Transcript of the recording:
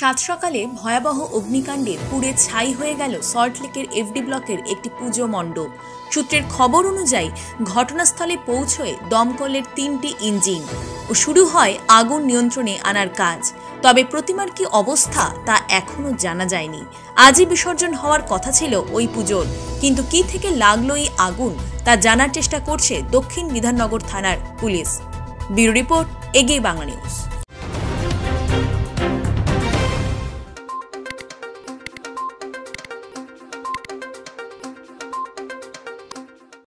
সাত সকালে ভয়াবহ অগ্নিকাণ্ডে পুড়ে ছাই হয়ে গেল সল্টলেকের এফডি ব্লকের একটি পুজো মণ্ডপ। সূত্রের খবর অনুযায়ী ঘটনাস্থলে পৌঁছয় দমকলের তিনটি ইঞ্জিন ও শুরু হয় আগুন নিয়ন্ত্রণে আনার কাজ। তবে প্রতিমার কি অবস্থা তা এখনও জানা যায়নি। আজই বিসর্জন হওয়ার কথা ছিল ওই পুজোর। কিন্তু কি থেকে লাগল এই আগুন তা জানার চেষ্টা করছে দক্ষিণ বিধাননগর থানার পুলিশ। ব্যুরো রিপোর্ট, এগিয়ে বাংলা নিউজ।